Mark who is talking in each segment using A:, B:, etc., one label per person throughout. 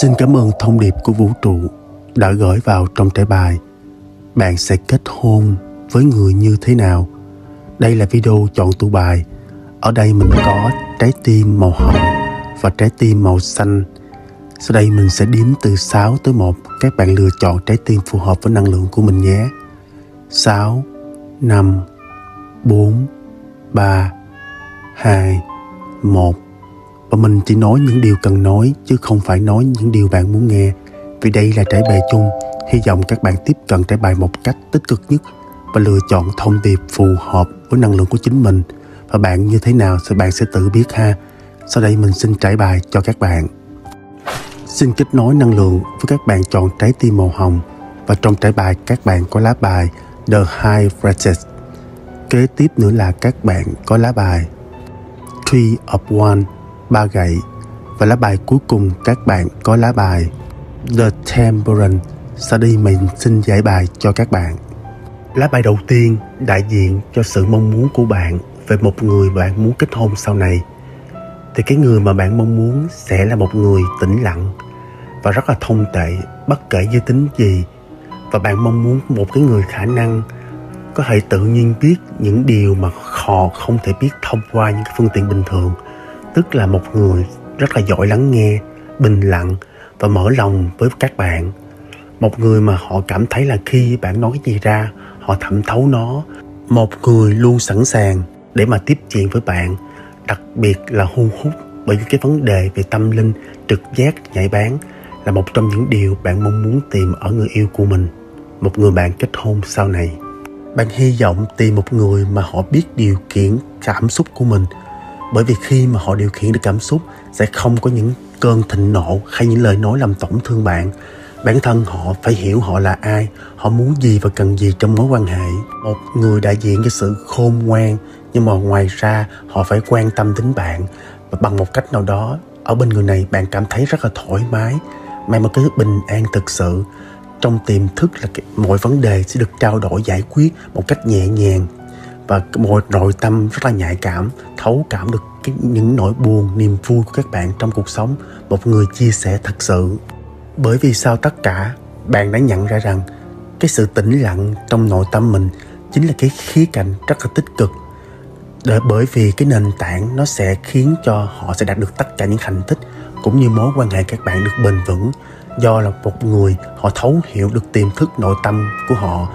A: Xin cảm ơn thông điệp của vũ trụ đã gửi vào trong trải bài. Bạn sẽ kết hôn với người như thế nào? Đây là video chọn tụ bài. Ở đây mình có trái tim màu hồng và trái tim màu xanh. Sau đây mình sẽ đếm từ 6 tới 1. Các bạn lựa chọn trái tim phù hợp với năng lượng của mình nhé. 6, 5, 4, 3, 2, 1 và mình chỉ nói những điều cần nói, chứ không phải nói những điều bạn muốn nghe. Vì đây là trải bài chung. Hy vọng các bạn tiếp cận trải bài một cách tích cực nhất và lựa chọn thông điệp phù hợp với năng lượng của chính mình. Và bạn như thế nào thì bạn sẽ tự biết ha. Sau đây mình xin trải bài cho các bạn. Xin kết nối năng lượng với các bạn chọn trái tim màu hồng. Và trong trải bài, các bạn có lá bài The High Priestess kế tiếp nữa là các bạn có lá bài Tree of One ba gậy và lá bài cuối cùng các bạn có lá bài, The Temperance. Sau đây mình xin giải bài cho các bạn. Lá bài đầu tiên đại diện cho sự mong muốn của bạn về một người bạn muốn kết hôn sau này. Thì cái người mà bạn mong muốn sẽ là một người tĩnh lặng và rất là thông tệ, bất kể giới tính gì và bạn mong muốn một cái người khả năng có thể tự nhiên biết những điều mà họ không thể biết thông qua những phương tiện bình thường tức là một người rất là giỏi lắng nghe, bình lặng và mở lòng với các bạn. Một người mà họ cảm thấy là khi bạn nói cái gì ra, họ thẩm thấu nó. Một người luôn sẵn sàng để mà tiếp chuyện với bạn, đặc biệt là thu hút bởi vì cái vấn đề về tâm linh, trực giác, nhạy bén là một trong những điều bạn mong muốn tìm ở người yêu của mình. Một người bạn kết hôn sau này. Bạn hy vọng tìm một người mà họ biết điều khiển cảm xúc của mình bởi vì khi mà họ điều khiển được cảm xúc, sẽ không có những cơn thịnh nộ hay những lời nói làm tổn thương bạn. Bản thân họ phải hiểu họ là ai, họ muốn gì và cần gì trong mối quan hệ. Một người đại diện cho sự khôn ngoan, nhưng mà ngoài ra họ phải quan tâm đến bạn. Và bằng một cách nào đó, ở bên người này bạn cảm thấy rất là thoải mái, mang một cái bình an thực sự. Trong tiềm thức là mọi vấn đề sẽ được trao đổi, giải quyết một cách nhẹ nhàng và một nội tâm rất là nhạy cảm thấu cảm được cái, những nỗi buồn niềm vui của các bạn trong cuộc sống. Một người chia sẻ thật sự. Bởi vì sao tất cả bạn đã nhận ra rằng cái sự tĩnh lặng trong nội tâm mình chính là cái khía cạnh rất là tích cực. Để bởi vì cái nền tảng nó sẽ khiến cho họ sẽ đạt được tất cả những thành tích cũng như mối quan hệ các bạn được bền vững. Do là một người họ thấu hiểu được tiềm thức nội tâm của họ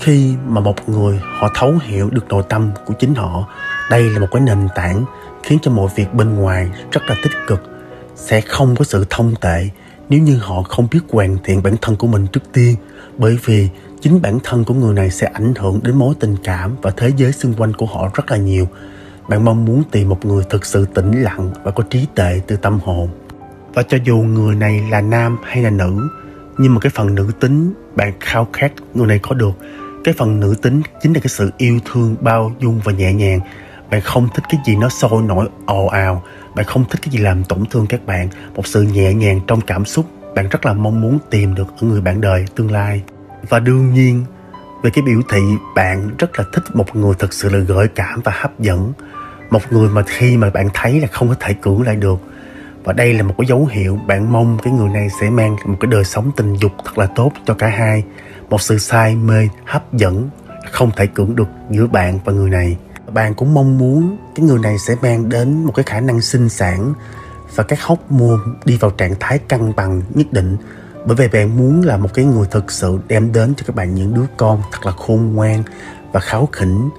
A: khi mà một người họ thấu hiểu được nội tâm của chính họ, đây là một cái nền tảng khiến cho mọi việc bên ngoài rất là tích cực, sẽ không có sự thông tệ nếu như họ không biết hoàn thiện bản thân của mình trước tiên. Bởi vì chính bản thân của người này sẽ ảnh hưởng đến mối tình cảm và thế giới xung quanh của họ rất là nhiều. Bạn mong muốn tìm một người thực sự tĩnh lặng và có trí tuệ từ tâm hồn. Và cho dù người này là nam hay là nữ, nhưng mà cái phần nữ tính bạn khao khát người này có được cái phần nữ tính chính là cái sự yêu thương, bao dung và nhẹ nhàng. Bạn không thích cái gì nó sôi nổi, ồ ào. Bạn không thích cái gì làm tổn thương các bạn. Một sự nhẹ nhàng trong cảm xúc, bạn rất là mong muốn tìm được ở người bạn đời, tương lai. Và đương nhiên, về cái biểu thị, bạn rất là thích một người thật sự là gợi cảm và hấp dẫn. Một người mà khi mà bạn thấy là không có thể cưỡng lại được. Và đây là một cái dấu hiệu bạn mong cái người này sẽ mang một cái đời sống tình dục thật là tốt cho cả hai một sự say mê, hấp dẫn, không thể cưỡng được giữa bạn và người này. Bạn cũng mong muốn cái người này sẽ mang đến một cái khả năng sinh sản và các hóc môn đi vào trạng thái cân bằng nhất định. Bởi vì bạn muốn là một cái người thực sự đem đến cho các bạn những đứa con thật là khôn ngoan và kháo khỉnh.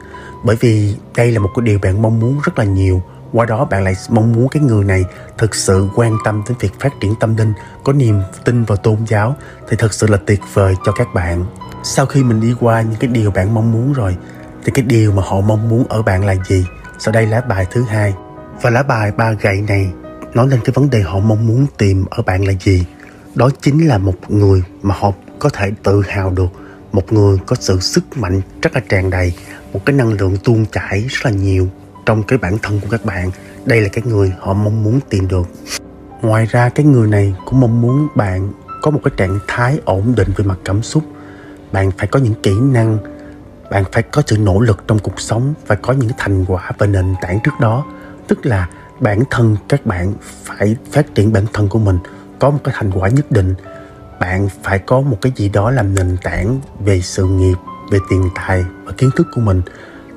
A: Bởi vì đây là một cái điều bạn mong muốn rất là nhiều qua đó bạn lại mong muốn cái người này thực sự quan tâm đến việc phát triển tâm linh, có niềm tin vào tôn giáo, thì thật sự là tuyệt vời cho các bạn. Sau khi mình đi qua những cái điều bạn mong muốn rồi, thì cái điều mà họ mong muốn ở bạn là gì? Sau đây lá bài thứ hai. Và lá bài ba gậy này, nói lên cái vấn đề họ mong muốn tìm ở bạn là gì? Đó chính là một người mà họ có thể tự hào được, một người có sự sức mạnh rất là tràn đầy, một cái năng lượng tuôn chảy rất là nhiều trong cái bản thân của các bạn. Đây là cái người họ mong muốn tìm được. Ngoài ra, cái người này cũng mong muốn bạn có một cái trạng thái ổn định về mặt cảm xúc. Bạn phải có những kỹ năng, bạn phải có sự nỗ lực trong cuộc sống và có những thành quả và nền tảng trước đó. Tức là bản thân các bạn phải phát triển bản thân của mình, có một cái thành quả nhất định. Bạn phải có một cái gì đó làm nền tảng về sự nghiệp, về tiền tài và kiến thức của mình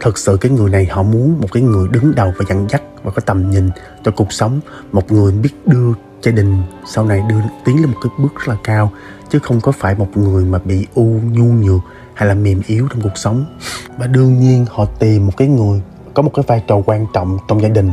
A: thật sự cái người này họ muốn một cái người đứng đầu và dẫn dắt và có tầm nhìn cho cuộc sống. Một người biết đưa gia đình sau này đưa tiến lên một cái bước rất là cao, chứ không có phải một người mà bị u, nhu nhược hay là mềm yếu trong cuộc sống. Và đương nhiên họ tìm một cái người, có một cái vai trò quan trọng trong gia đình.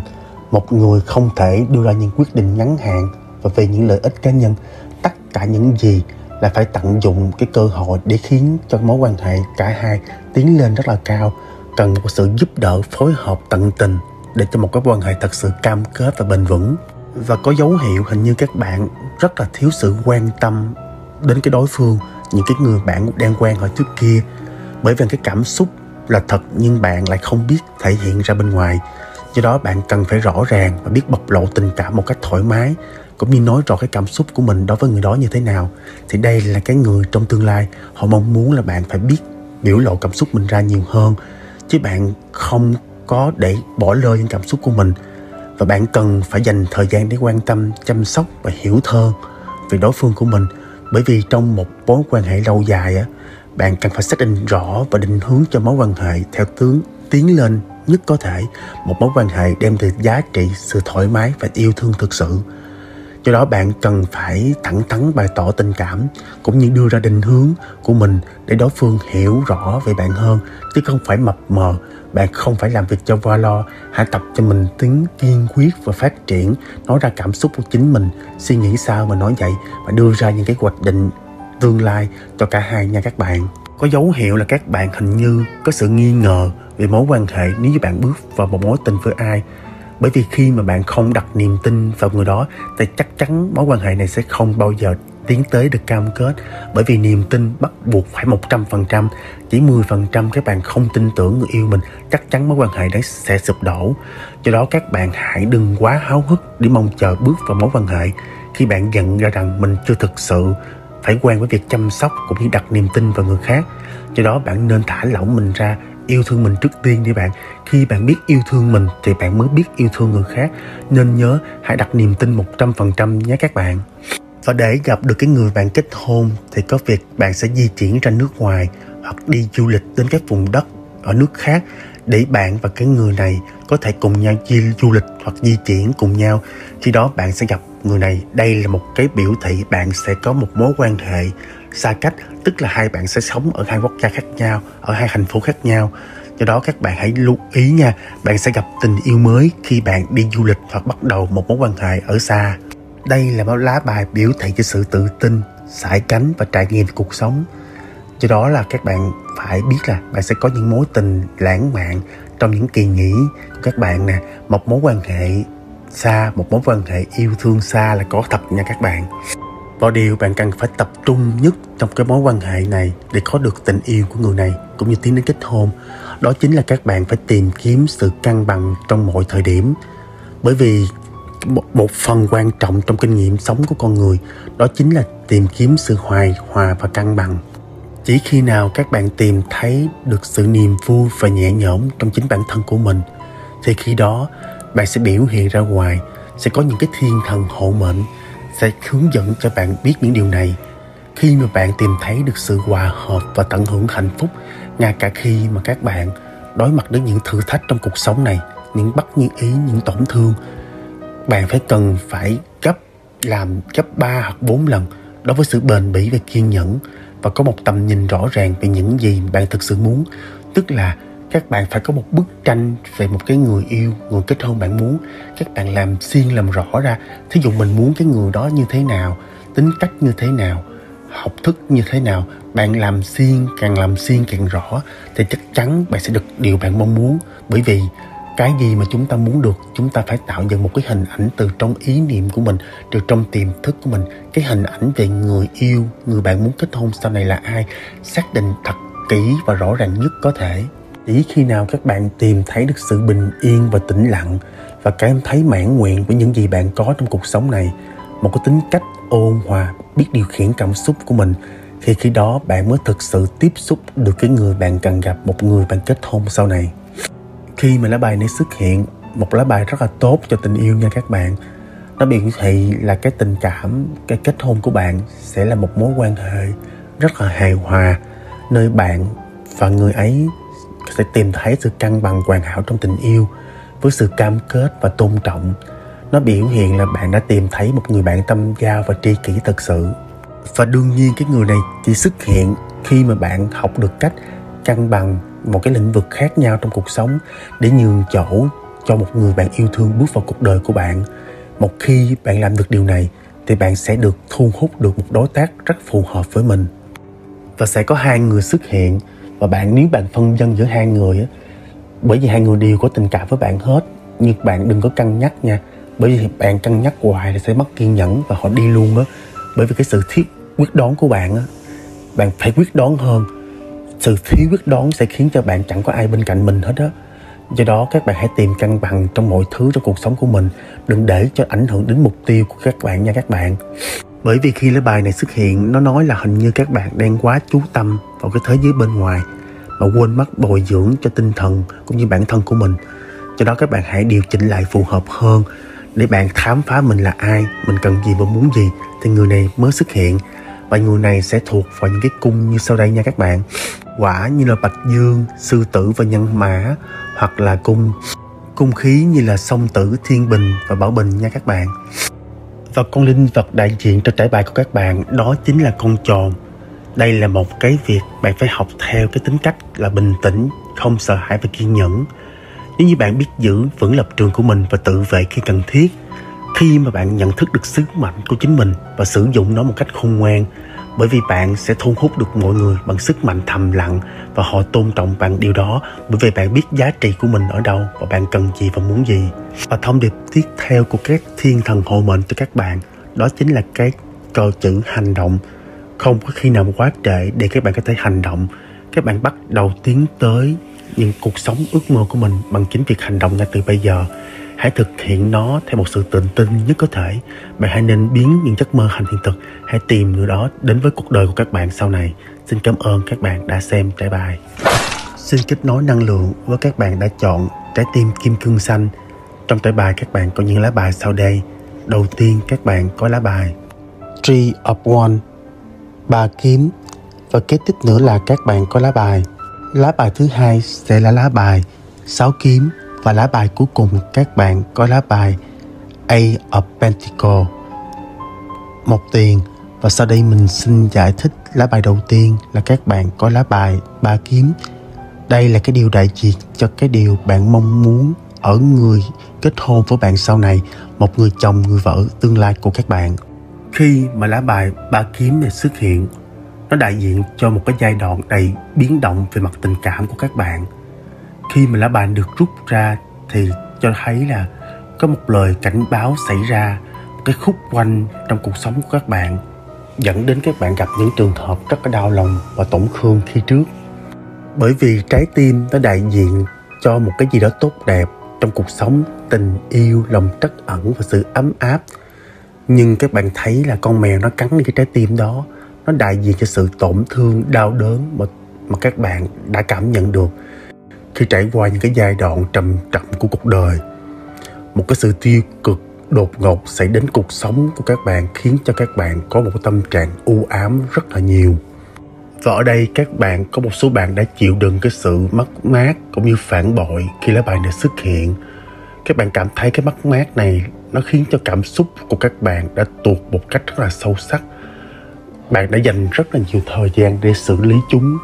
A: Một người không thể đưa ra những quyết định ngắn hạn và vì những lợi ích cá nhân. Tất cả những gì là phải tận dụng cái cơ hội để khiến cho mối quan hệ cả hai tiến lên rất là cao cần một sự giúp đỡ phối hợp tận tình để cho một cái quan hệ thật sự cam kết và bền vững. Và có dấu hiệu hình như các bạn rất là thiếu sự quan tâm đến cái đối phương, những cái người bạn đang quen hồi trước kia. Bởi vì cái cảm xúc là thật nhưng bạn lại không biết thể hiện ra bên ngoài. Do đó bạn cần phải rõ ràng và biết bộc lộ tình cảm một cách thoải mái, cũng như nói rõ cái cảm xúc của mình đối với người đó như thế nào. Thì đây là cái người trong tương lai, họ mong muốn là bạn phải biết biểu lộ cảm xúc mình ra nhiều hơn chứ bạn không có để bỏ lơ những cảm xúc của mình. Và bạn cần phải dành thời gian để quan tâm, chăm sóc và hiểu thơ về đối phương của mình. Bởi vì trong một mối quan hệ lâu dài á, bạn cần phải xác định rõ và định hướng cho mối quan hệ theo tướng, tiến lên nhất có thể. Một mối quan hệ đem từ giá trị, sự thoải mái và yêu thương thực sự do đó bạn cần phải thẳng thắn bày tỏ tình cảm, cũng như đưa ra định hướng của mình để đối phương hiểu rõ về bạn hơn. Chứ không phải mập mờ, bạn không phải làm việc cho qua lo. Hãy tập cho mình tính kiên quyết và phát triển, nói ra cảm xúc của chính mình, suy nghĩ sao mà nói vậy, và đưa ra những cái hoạch định tương lai cho cả hai nha các bạn. Có dấu hiệu là các bạn hình như có sự nghi ngờ về mối quan hệ nếu như bạn bước vào một mối tình với ai bởi vì khi mà bạn không đặt niềm tin vào người đó, thì chắc chắn mối quan hệ này sẽ không bao giờ tiến tới được cam kết. Bởi vì niềm tin bắt buộc phải 100% chỉ 10% các bạn không tin tưởng người yêu mình, chắc chắn mối quan hệ đấy sẽ sụp đổ. Do đó các bạn hãy đừng quá háo hức để mong chờ bước vào mối quan hệ. Khi bạn nhận ra rằng mình chưa thực sự phải quen với việc chăm sóc cũng như đặt niềm tin vào người khác, do đó bạn nên thả lỏng mình ra yêu thương mình trước tiên đi bạn. Khi bạn biết yêu thương mình thì bạn mới biết yêu thương người khác. Nên nhớ, hãy đặt niềm tin 100% nhé các bạn. Và để gặp được cái người bạn kết hôn thì có việc bạn sẽ di chuyển ra nước ngoài hoặc đi du lịch đến các vùng đất ở nước khác để bạn và cái người này có thể cùng nhau di, du lịch hoặc di chuyển cùng nhau. Khi đó bạn sẽ gặp người này. Đây là một cái biểu thị bạn sẽ có một mối quan hệ xa cách, tức là hai bạn sẽ sống ở hai quốc gia khác nhau, ở hai thành phố khác nhau. Do đó các bạn hãy lưu ý nha, bạn sẽ gặp tình yêu mới khi bạn đi du lịch hoặc bắt đầu một mối quan hệ ở xa. Đây là một lá bài biểu thị cho sự tự tin, sải cánh và trải nghiệm cuộc sống. Do đó là các bạn phải biết là bạn sẽ có những mối tình lãng mạn trong những kỳ nghỉ của các bạn nè. Một mối quan hệ xa, một mối quan hệ yêu thương xa là có thật nha các bạn và điều bạn cần phải tập trung nhất trong cái mối quan hệ này để có được tình yêu của người này, cũng như tiến đến kết hôn. Đó chính là các bạn phải tìm kiếm sự cân bằng trong mọi thời điểm. Bởi vì một phần quan trọng trong kinh nghiệm sống của con người, đó chính là tìm kiếm sự hoài hòa và cân bằng. Chỉ khi nào các bạn tìm thấy được sự niềm vui và nhẹ nhõm trong chính bản thân của mình, thì khi đó bạn sẽ biểu hiện ra ngoài, sẽ có những cái thiên thần hộ mệnh sẽ hướng dẫn cho bạn biết những điều này. Khi mà bạn tìm thấy được sự hòa hợp và tận hưởng hạnh phúc, ngay cả khi mà các bạn đối mặt đến những thử thách trong cuộc sống này, những bất như ý, những tổn thương, bạn phải cần phải gấp làm gấp 3 hoặc 4 lần đối với sự bền bỉ và kiên nhẫn và có một tầm nhìn rõ ràng về những gì bạn thực sự muốn. Tức là các bạn phải có một bức tranh về một cái người yêu, người kết hôn bạn muốn. Các bạn làm xuyên làm rõ ra, thí dụ mình muốn cái người đó như thế nào, tính cách như thế nào, học thức như thế nào. Bạn làm xuyên càng làm xuyên càng rõ, thì chắc chắn bạn sẽ được điều bạn mong muốn. Bởi vì cái gì mà chúng ta muốn được, chúng ta phải tạo dựng một cái hình ảnh từ trong ý niệm của mình, từ trong tiềm thức của mình. Cái hình ảnh về người yêu, người bạn muốn kết hôn sau này là ai, xác định thật kỹ và rõ ràng nhất có thể ý khi nào các bạn tìm thấy được sự bình yên và tĩnh lặng và cảm thấy mãn nguyện với những gì bạn có trong cuộc sống này? Một cái tính cách ôn hòa, biết điều khiển cảm xúc của mình, thì khi đó bạn mới thực sự tiếp xúc được cái người bạn cần gặp, một người bạn kết hôn sau này. Khi mà lá bài này xuất hiện, một lá bài rất là tốt cho tình yêu nha các bạn. Nó biểu thị là cái tình cảm, cái kết hôn của bạn sẽ là một mối quan hệ rất là hài hòa, nơi bạn và người ấy sẽ tìm thấy sự cân bằng hoàn hảo trong tình yêu với sự cam kết và tôn trọng. Nó biểu hiện là bạn đã tìm thấy một người bạn tâm giao và tri kỷ thật sự. Và đương nhiên cái người này chỉ xuất hiện khi mà bạn học được cách cân bằng một cái lĩnh vực khác nhau trong cuộc sống để nhường chỗ cho một người bạn yêu thương bước vào cuộc đời của bạn. Một khi bạn làm được điều này, thì bạn sẽ được thu hút được một đối tác rất phù hợp với mình. Và sẽ có hai người xuất hiện và bạn, nếu bạn phân dân giữa hai người á, bởi vì hai người đều có tình cảm với bạn hết, nhưng bạn đừng có cân nhắc nha. Bởi vì bạn cân nhắc hoài thì sẽ mất kiên nhẫn và họ đi luôn á. Bởi vì cái sự thiết quyết đoán của bạn á, bạn phải quyết đoán hơn. Sự thiếu quyết đoán sẽ khiến cho bạn chẳng có ai bên cạnh mình hết á. Do đó, các bạn hãy tìm cân bằng trong mọi thứ trong cuộc sống của mình. Đừng để cho ảnh hưởng đến mục tiêu của các bạn nha các bạn bởi vì khi lá bài này xuất hiện, nó nói là hình như các bạn đang quá chú tâm vào cái thế giới bên ngoài mà quên mất bồi dưỡng cho tinh thần cũng như bản thân của mình. Cho đó các bạn hãy điều chỉnh lại phù hợp hơn để bạn khám phá mình là ai, mình cần gì và muốn gì thì người này mới xuất hiện. Và người này sẽ thuộc vào những cái cung như sau đây nha các bạn. Quả như là bạch dương, sư tử và nhân mã, hoặc là cung cung khí như là song tử, thiên bình và bảo bình nha các bạn và con linh vật đại diện cho trải bài của các bạn, đó chính là con tròn đây là một cái việc bạn phải học theo cái tính cách là bình tĩnh, không sợ hãi và kiên nhẫn. Nếu như bạn biết giữ vững lập trường của mình và tự vệ khi cần thiết, khi mà bạn nhận thức được sức mạnh của chính mình và sử dụng nó một cách khôn ngoan bởi vì bạn sẽ thu hút được mọi người bằng sức mạnh thầm lặng và họ tôn trọng bạn điều đó. Bởi vì bạn biết giá trị của mình ở đâu và bạn cần gì và muốn gì. Và thông điệp tiếp theo của các thiên thần hộ mệnh cho các bạn, đó chính là cái câu chữ hành động. Không có khi nào quá trễ để các bạn có thể hành động. Các bạn bắt đầu tiến tới những cuộc sống ước mơ của mình bằng chính việc hành động ngay từ bây giờ hãy thực hiện nó theo một sự tự tin nhất có thể. Bạn hãy nên biến những giấc mơ thành hiện thực. Hãy tìm người đó đến với cuộc đời của các bạn sau này. Xin cảm ơn các bạn đã xem trải bài. Xin kết nối năng lượng với các bạn đã chọn trái tim kim cương xanh. Trong trải bài, các bạn có những lá bài sau đây. Đầu tiên, các bạn có lá bài Tree of One, ba kiếm. Và kế tiếp nữa là các bạn có lá bài. Lá bài thứ hai sẽ là lá bài sáu kiếm và lá bài cuối cùng các bạn có lá bài A of Pentacle một tiền. Và sau đây mình xin giải thích lá bài đầu tiên là các bạn có lá bài ba kiếm. Đây là cái điều đại diện cho cái điều bạn mong muốn ở người kết hôn với bạn sau này, một người chồng, người vợ, tương lai của các bạn. Khi mà lá bài ba kiếm này xuất hiện, nó đại diện cho một cái giai đoạn đầy biến động về mặt tình cảm của các bạn khi mà lá bài được rút ra thì cho thấy là có một lời cảnh báo xảy ra cái khúc quanh trong cuộc sống của các bạn, dẫn đến các bạn gặp những trường hợp rất là đau lòng và tổn thương khi trước. Bởi vì trái tim nó đại diện cho một cái gì đó tốt đẹp trong cuộc sống, tình yêu, lòng trắc ẩn và sự ấm áp. Nhưng các bạn thấy là con mèo nó cắn đi cái trái tim đó, nó đại diện cho sự tổn thương, đau đớn mà mà các bạn đã cảm nhận được khi trải qua những cái giai đoạn trầm trọng của cuộc đời. Một cái sự tiêu cực đột ngột xảy đến cuộc sống của các bạn khiến cho các bạn có một tâm trạng u ám rất là nhiều. Và ở đây các bạn có một số bạn đã chịu đựng cái sự mất mát cũng như phản bội khi lá bài này xuất hiện. Các bạn cảm thấy cái mất mát này nó khiến cho cảm xúc của các bạn đã tuột một cách rất là sâu sắc. Bạn đã dành rất là nhiều thời gian để xử lý chúng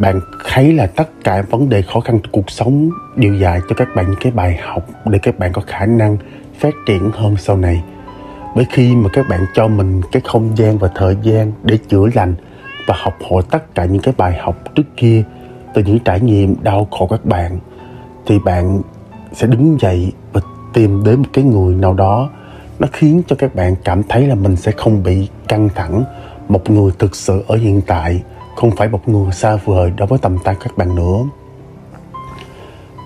A: bạn thấy là tất cả vấn đề khó khăn cuộc sống đều dạy cho các bạn những cái bài học để các bạn có khả năng phát triển hơn sau này. Bởi khi mà các bạn cho mình cái không gian và thời gian để chữa lành và học hỏi tất cả những cái bài học trước kia từ những trải nghiệm đau khổ các bạn, thì bạn sẽ đứng dậy và tìm đến một cái người nào đó nó khiến cho các bạn cảm thấy là mình sẽ không bị căng thẳng, một người thực sự ở hiện tại không phải một người xa vời đối với tầm tay các bạn nữa.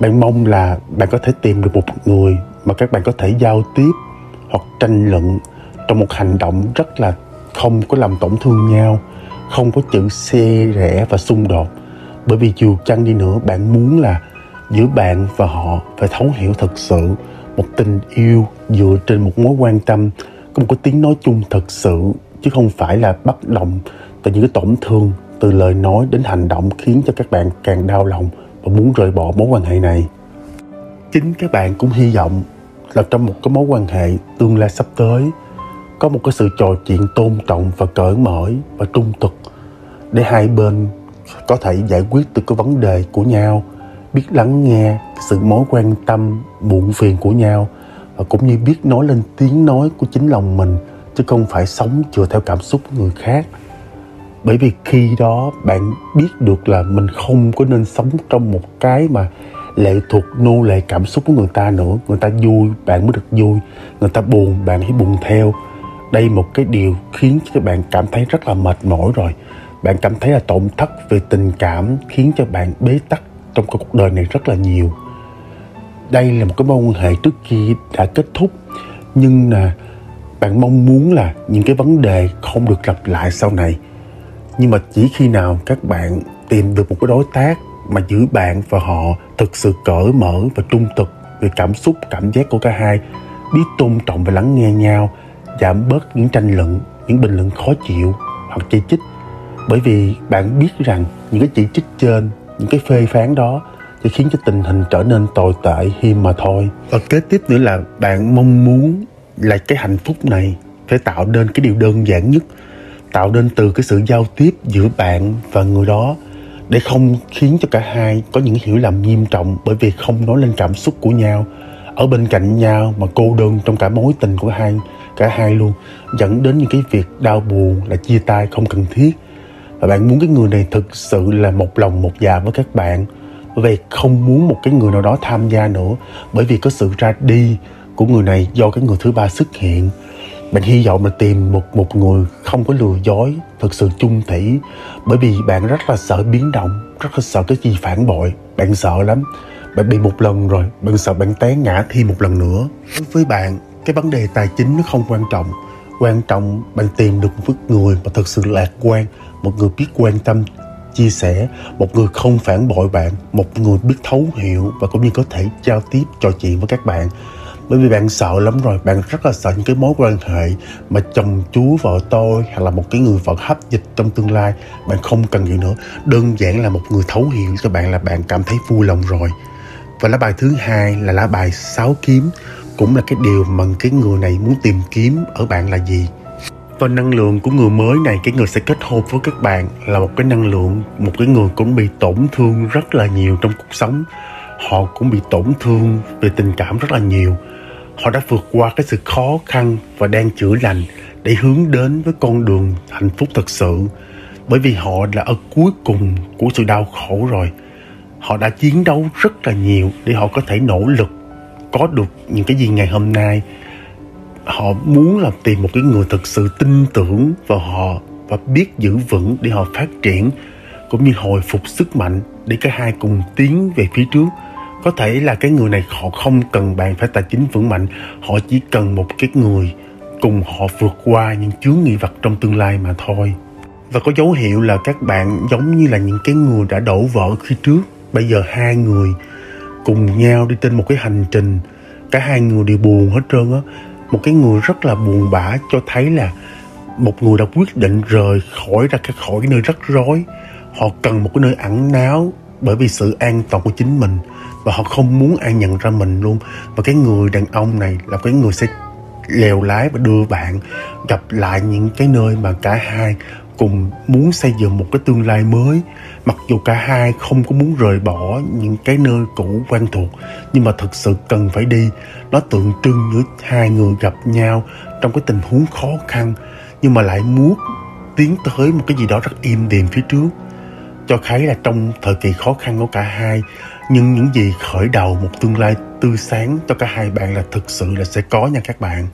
A: Bạn mong là bạn có thể tìm được một người mà các bạn có thể giao tiếp hoặc tranh luận trong một hành động rất là không có làm tổn thương nhau, không có chữ xe rẻ và xung đột bởi vì dù chăng đi nữa, bạn muốn là giữa bạn và họ phải thấu hiểu thật sự một tình yêu dựa trên một mối quan tâm, có một cái tiếng nói chung thật sự, chứ không phải là bắt động từ những cái tổn thương từ lời nói đến hành động khiến cho các bạn càng đau lòng và muốn rời bỏ mối quan hệ này. Chính các bạn cũng hy vọng là trong một cái mối quan hệ tương lai sắp tới, có một cái sự trò chuyện tôn trọng và cởi mở và trung thực để hai bên có thể giải quyết được cái vấn đề của nhau, biết lắng nghe sự mối quan tâm, muộn phiền của nhau và cũng như biết nói lên tiếng nói của chính lòng mình chứ không phải sống chừa theo cảm xúc của người khác bởi vì khi đó bạn biết được là mình không có nên sống trong một cái mà lệ thuộc, nô lệ cảm xúc của người ta nữa. Người ta vui, bạn mới được vui. Người ta buồn, bạn hãy buồn theo. Đây một cái điều khiến cho bạn cảm thấy rất là mệt mỏi rồi. Bạn cảm thấy là tổn thất về tình cảm khiến cho bạn bế tắc trong cuộc đời này rất là nhiều. Đây là một cái mối quan hệ trước khi đã kết thúc. Nhưng là bạn mong muốn là những cái vấn đề không được lặp lại sau này nhưng mà chỉ khi nào các bạn tìm được một cái đối tác mà giữa bạn và họ thực sự cởi mở và trung thực về cảm xúc, cảm giác của cả hai, biết tôn trọng và lắng nghe nhau, giảm bớt những tranh luận, những bình luận khó chịu hoặc chỉ trích. Bởi vì bạn biết rằng những cái chỉ trích trên, những cái phê phán đó sẽ khiến cho tình hình trở nên tồi tệ khi mà thôi. Và kế tiếp nữa là bạn mong muốn là cái hạnh phúc này phải tạo nên cái điều đơn giản nhất tạo nên từ cái sự giao tiếp giữa bạn và người đó để không khiến cho cả hai có những hiểu lầm nghiêm trọng bởi vì không nói lên cảm xúc của nhau. Ở bên cạnh nhau mà cô đơn trong cả mối tình của hai, cả hai luôn, dẫn đến những cái việc đau buồn là chia tay không cần thiết. Và bạn muốn cái người này thực sự là một lòng một dạ với các bạn. Về không muốn một cái người nào đó tham gia nữa bởi vì có sự ra đi của người này do cái người thứ ba xuất hiện bạn hy vọng là tìm một một người không có lừa dối, thực sự chung thủy. Bởi vì bạn rất là sợ biến động, rất là sợ cái gì phản bội. Bạn sợ lắm. Bạn bị một lần rồi, bạn sợ bạn té ngã thêm một lần nữa. Với bạn, cái vấn đề tài chính nó không quan trọng. Quan trọng bạn tìm được một người mà thực sự lạc quan, một người biết quan tâm, chia sẻ, một người không phản bội bạn, một người biết thấu hiểu và cũng như có thể giao tiếp, trò chuyện với các bạn bởi vì bạn sợ lắm rồi, bạn rất là sợ những cái mối quan hệ mà chồng chú vợ tôi hoặc là một cái người vợ hấp dịch trong tương lai, bạn không cần gì nữa. Đơn giản là một người thấu hiểu cho bạn là bạn cảm thấy vui lòng rồi. Và lá bài thứ hai là lá bài sáu kiếm, cũng là cái điều mà cái người này muốn tìm kiếm ở bạn là gì? Và năng lượng của người mới này, cái người sẽ kết hôn với các bạn là một cái năng lượng, một cái người cũng bị tổn thương rất là nhiều trong cuộc sống. Họ cũng bị tổn thương về tình cảm rất là nhiều họ đã vượt qua cái sự khó khăn và đang chữa lành để hướng đến với con đường hạnh phúc thật sự. Bởi vì họ là ở cuối cùng của sự đau khổ rồi. Họ đã chiến đấu rất là nhiều để họ có thể nỗ lực, có được những cái gì ngày hôm nay. Họ muốn là tìm một cái người thực sự tin tưởng vào họ và biết giữ vững để họ phát triển, cũng như hồi phục sức mạnh để cả hai cùng tiến về phía trước có thể là cái người này họ không cần bạn phải tài chính vững mạnh, họ chỉ cần một cái người cùng họ vượt qua những chướng ngại vật trong tương lai mà thôi. Và có dấu hiệu là các bạn giống như là những cái người đã đổ vỡ khi trước. Bây giờ hai người cùng nhau đi trên một cái hành trình, cả hai người đều buồn hết trơn á. Một cái người rất là buồn bã cho thấy là một người đã quyết định rời khỏi, ra cái khỏi cái nơi rắc rối. Họ cần một cái nơi ẩn náu bởi vì sự an toàn của chính mình và họ không muốn ai nhận ra mình luôn. Và cái người đàn ông này là cái người sẽ lèo lái và đưa bạn gặp lại những cái nơi mà cả hai cùng muốn xây dựng một cái tương lai mới. Mặc dù cả hai không có muốn rời bỏ những cái nơi cũ quen thuộc, nhưng mà thực sự cần phải đi. Nó tượng trưng giữa hai người gặp nhau trong cái tình huống khó khăn, nhưng mà lại muốn tiến tới một cái gì đó rất im đềm phía trước. Cho thấy là trong thời kỳ khó khăn của cả hai nhưng những gì khởi đầu một tương lai tươi sáng cho cả hai bạn là thực sự là sẽ có nha các bạn.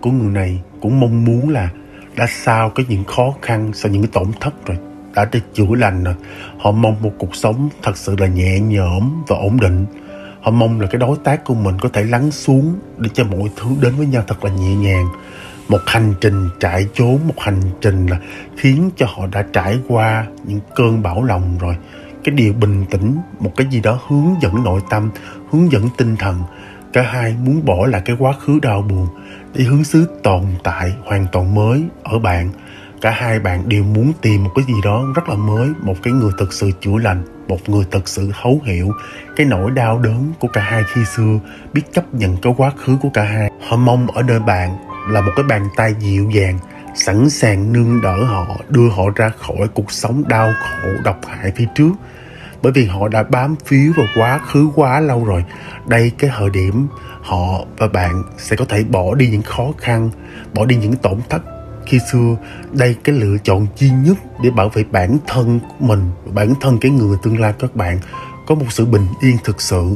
A: Của người này cũng mong muốn là đã sau cái những khó khăn, sau những cái tổn thất rồi, đã được chữa lành rồi, họ mong một cuộc sống thật sự là nhẹ nhõm và ổn định. Họ mong là cái đối tác của mình có thể lắng xuống để cho mọi thứ đến với nhau thật là nhẹ nhàng. Một hành trình trải trốn một hành trình là khiến cho họ đã trải qua những cơn bão lòng rồi cái điều bình tĩnh, một cái gì đó hướng dẫn nội tâm, hướng dẫn tinh thần. Cả hai muốn bỏ lại cái quá khứ đau buồn để hướng xứ tồn tại, hoàn toàn mới ở bạn. Cả hai bạn đều muốn tìm một cái gì đó rất là mới, một cái người thực sự chữa lành, một người thực sự thấu hiểu cái nỗi đau đớn của cả hai khi xưa, biết chấp nhận cái quá khứ của cả hai. Họ mong ở nơi bạn là một cái bàn tay dịu dàng, sẵn sàng nương đỡ họ, đưa họ ra khỏi cuộc sống đau khổ độc hại phía trước bởi vì họ đã bám phiếu vào quá khứ quá lâu rồi. Đây cái thời điểm họ và bạn sẽ có thể bỏ đi những khó khăn, bỏ đi những tổn thất. Khi xưa, đây cái lựa chọn duy nhất để bảo vệ bản thân của mình, bản thân cái người tương lai các bạn. Có một sự bình yên thực sự,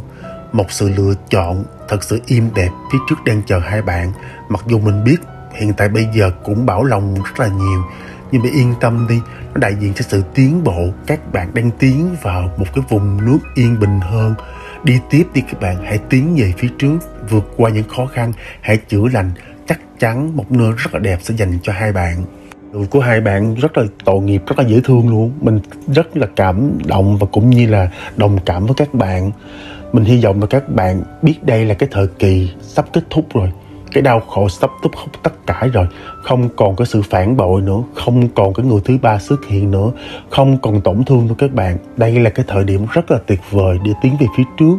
A: một sự lựa chọn thật sự im đẹp phía trước đang chờ hai bạn. Mặc dù mình biết hiện tại bây giờ cũng bảo lòng rất là nhiều nhưng mà yên tâm đi nó đại diện cho sự tiến bộ. Các bạn đang tiến vào một cái vùng nước yên bình hơn. Đi tiếp đi các bạn hãy tiến về phía trước vượt qua những khó khăn. Hãy chữa lành chắc chắn một nơi rất là đẹp sẽ dành cho hai bạn. Đường của hai bạn rất là tội nghiệp, rất là dễ thương luôn. Mình rất là cảm động và cũng như là đồng cảm với các bạn. Mình hy vọng là các bạn biết đây là cái thời kỳ sắp kết thúc rồi cái đau khổ sắp túc khóc tất cả rồi. Không còn cái sự phản bội nữa, không còn cái người thứ ba xuất hiện nữa, không còn tổn thương nữa các bạn. Đây là cái thời điểm rất là tuyệt vời để tiến về phía trước.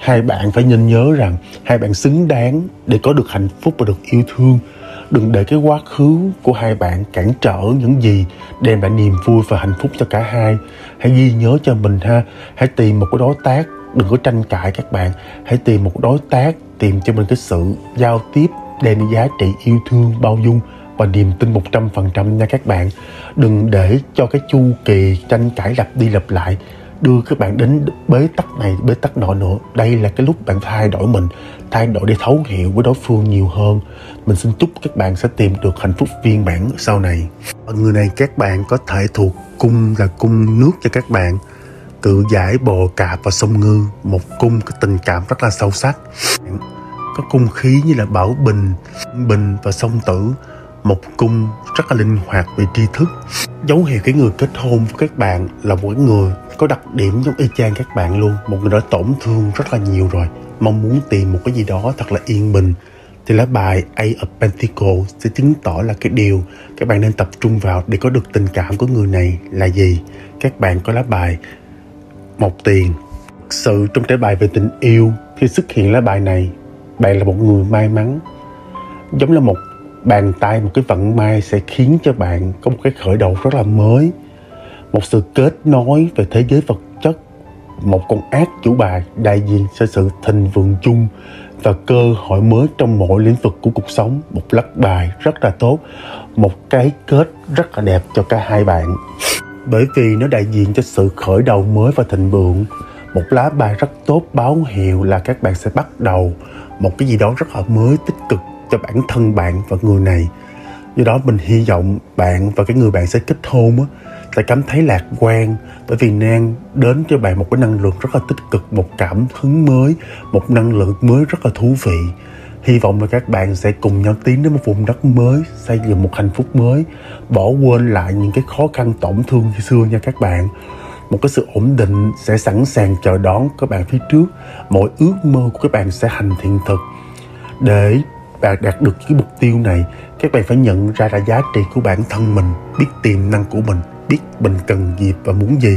A: Hai bạn phải nhìn nhớ rằng, hai bạn xứng đáng để có được hạnh phúc và được yêu thương. Đừng để cái quá khứ của hai bạn cản trở những gì đem lại niềm vui và hạnh phúc cho cả hai. Hãy ghi nhớ cho mình ha. Hãy tìm một cái đối tác, đừng có tranh cãi các bạn. Hãy tìm một đối tác tìm cho mình cái sự giao tiếp, đem giá trị yêu thương, bao dung và niềm tin 100% nha các bạn. Đừng để cho cái chu kỳ tranh cãi lặp đi lặp lại đưa các bạn đến bế tắc này, bế tắc nọ nữa. Đây là cái lúc bạn thay đổi mình, thay đổi để thấu hiểu với đối phương nhiều hơn. Mình xin chúc các bạn sẽ tìm được hạnh phúc viên mãn sau này. Người này các bạn có thể thuộc cung là cung nước cho các bạn. Tự giải bồ cạp và sông ngư, một cung cái tình cảm rất là sâu sắc có cung khí như là bảo bình bình và song tử, một cung rất là linh hoạt về tri thức. Dấu hiệu cái người kết hôn với các bạn là một người có đặc điểm giống y chang các bạn luôn. Một người đã tổn thương rất là nhiều rồi, mong muốn tìm một cái gì đó thật là yên bình. Thì lá bài A of Pentacles sẽ chứng tỏ là cái điều các bạn nên tập trung vào để có được tình cảm của người này là gì. Các bạn có lá bài một tiền. Sự trong trái bài về tình yêu, khi xuất hiện lá bài này bạn là một người may mắn. Giống là một bàn tay, một cái vận may sẽ khiến cho bạn có một cái khởi đầu rất là mới. Một sự kết nối về thế giới vật chất, một con ác chủ bài đại diện cho sự thịnh vượng chung và cơ hội mới trong mọi lĩnh vực của cuộc sống. Một lắc bài rất là tốt, một cái kết rất là đẹp cho cả hai bạn. Bởi vì nó đại diện cho sự khởi đầu mới và thịnh vượng một lá bài rất tốt báo hiệu là các bạn sẽ bắt đầu một cái gì đó rất là mới, tích cực cho bản thân bạn và người này. Do đó mình hy vọng bạn và cái người bạn sẽ kết hôn á, sẽ cảm thấy lạc quan. Bởi vì nang đến cho bạn một cái năng lượng rất là tích cực, một cảm hứng mới, một năng lượng mới rất là thú vị. Hy vọng là các bạn sẽ cùng nhau tiến đến một vùng đất mới, xây dựng một hạnh phúc mới, bỏ quên lại những cái khó khăn tổn thương như xưa nha các bạn một cái sự ổn định sẽ sẵn sàng chờ đón các bạn phía trước. Mọi ước mơ của các bạn sẽ thành hiện thực để bạn đạt được cái mục tiêu này, các bạn phải nhận ra là giá trị của bản thân mình, biết tiềm năng của mình, biết mình cần gì và muốn gì.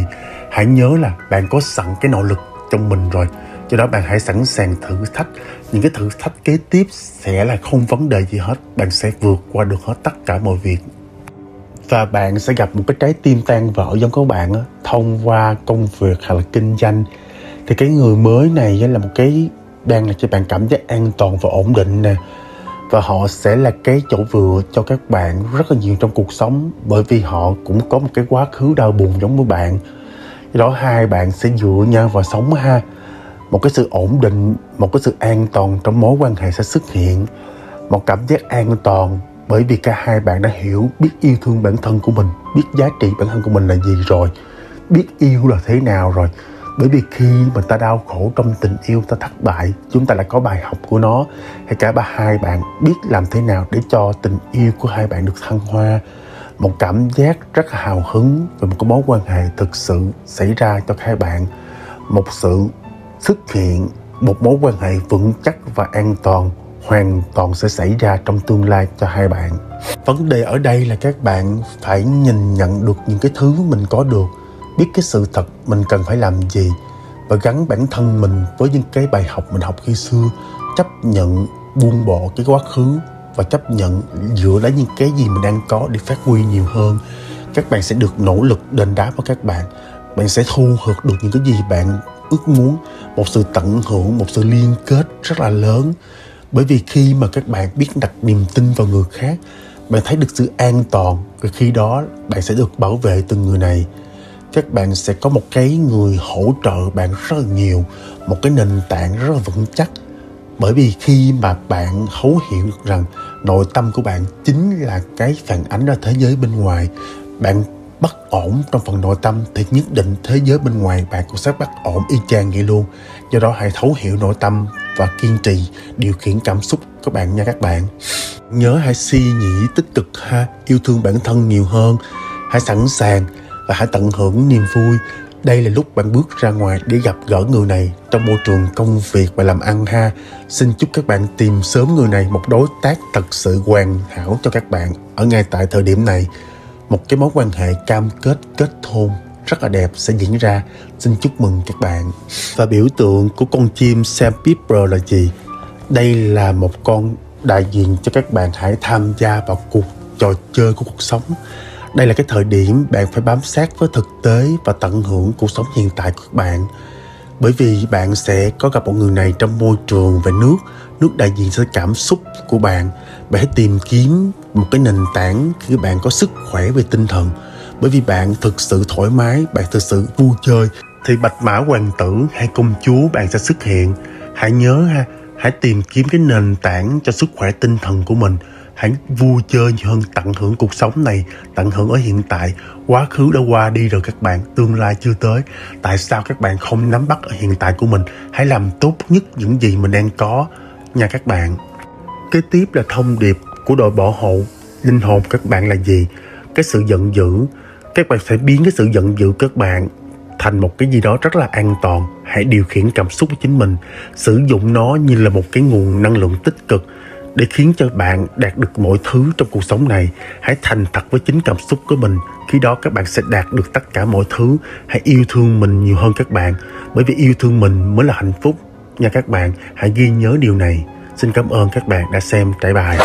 A: Hãy nhớ là bạn có sẵn cái nội lực trong mình rồi. Do đó bạn hãy sẵn sàng thử thách. Những cái thử thách kế tiếp sẽ là không vấn đề gì hết. Bạn sẽ vượt qua được hết tất cả mọi việc và bạn sẽ gặp một cái trái tim tan vỡ giống các bạn đó, thông qua công việc hay là kinh doanh. Thì cái người mới này là một cái đang là cho bạn cảm giác an toàn và ổn định nè. Và họ sẽ là cái chỗ vừa cho các bạn rất là nhiều trong cuộc sống bởi vì họ cũng có một cái quá khứ đau buồn giống với bạn. Đó hai bạn sẽ dựa nhau và sống ha. Một cái sự ổn định một cái sự an toàn trong mối quan hệ sẽ xuất hiện. Một cảm giác an toàn bởi vì cả hai bạn đã hiểu, biết yêu thương bản thân của mình, biết giá trị bản thân của mình là gì rồi, biết yêu là thế nào rồi. Bởi vì khi mà ta đau khổ trong tình yêu, ta thất bại, chúng ta lại có bài học của nó. Hay cả ba hai bạn biết làm thế nào để cho tình yêu của hai bạn được thăng hoa. Một cảm giác rất là hào hứng về một cái mối quan hệ thực sự xảy ra cho hai bạn. Một sự xuất hiện, một mối quan hệ vững chắc và an toàn hoàn toàn sẽ xảy ra trong tương lai cho hai bạn. Vấn đề ở đây là các bạn phải nhìn nhận được những cái thứ mình có được, biết cái sự thật mình cần phải làm gì, và gắn bản thân mình với những cái bài học mình học khi xưa, chấp nhận buông bỏ cái quá khứ và chấp nhận dựa lấy những cái gì mình đang có để phát huy nhiều hơn. Các bạn sẽ được nỗ lực đền đáp với các bạn. Bạn sẽ thu hoạch được những cái gì bạn ước muốn, một sự tận hưởng, một sự liên kết rất là lớn bởi vì khi mà các bạn biết đặt niềm tin vào người khác, bạn thấy được sự an toàn, và khi đó bạn sẽ được bảo vệ từ người này. Các bạn sẽ có một cái người hỗ trợ bạn rất là nhiều, một cái nền tảng rất là vững chắc. Bởi vì khi mà bạn thấu hiểu được rằng nội tâm của bạn chính là cái phản ánh ra thế giới bên ngoài, bạn bất ổn trong phần nội tâm, thì nhất định thế giới bên ngoài bạn cũng sẽ bất ổn y chang vậy luôn do đó hãy thấu hiểu nội tâm và kiên trì điều khiển cảm xúc các bạn nha các bạn. Nhớ hãy suy nghĩ tích cực ha, yêu thương bản thân nhiều hơn. Hãy sẵn sàng và hãy tận hưởng niềm vui. Đây là lúc bạn bước ra ngoài để gặp gỡ người này trong môi trường công việc và làm ăn ha. Xin chúc các bạn tìm sớm người này một đối tác thật sự hoàn hảo cho các bạn. Ở ngay tại thời điểm này, một cái mối quan hệ cam kết kết hôn rất là đẹp sẽ diễn ra. Xin chúc mừng các bạn. Và biểu tượng của con chim sandpiper là gì? Đây là một con đại diện cho các bạn hãy tham gia vào cuộc trò chơi của cuộc sống. Đây là cái thời điểm bạn phải bám sát với thực tế và tận hưởng cuộc sống hiện tại của các bạn. Bởi vì bạn sẽ có gặp một người này trong môi trường về nước. Nước đại diện cho cảm xúc của bạn. Bạn hãy tìm kiếm một cái nền tảng khi bạn có sức khỏe về tinh thần bởi vì bạn thực sự thoải mái, bạn thực sự vui chơi, thì bạch mã hoàng tử hay công chúa bạn sẽ xuất hiện. Hãy nhớ ha, hãy tìm kiếm cái nền tảng cho sức khỏe tinh thần của mình. Hãy vui chơi hơn tận hưởng cuộc sống này, tận hưởng ở hiện tại. Quá khứ đã qua đi rồi các bạn, tương lai chưa tới. Tại sao các bạn không nắm bắt ở hiện tại của mình? Hãy làm tốt nhất những gì mình đang có, nha các bạn. Kế tiếp là thông điệp của đội bảo hộ. Linh hồn các bạn là gì? Cái sự giận dữ các bạn sẽ biến cái sự giận dữ các bạn thành một cái gì đó rất là an toàn. Hãy điều khiển cảm xúc của chính mình. Sử dụng nó như là một cái nguồn năng lượng tích cực để khiến cho bạn đạt được mọi thứ trong cuộc sống này. Hãy thành thật với chính cảm xúc của mình. Khi đó các bạn sẽ đạt được tất cả mọi thứ. Hãy yêu thương mình nhiều hơn các bạn. Bởi vì yêu thương mình mới là hạnh phúc. Nha các bạn, hãy ghi nhớ điều này. Xin cảm ơn các bạn đã xem trải bài.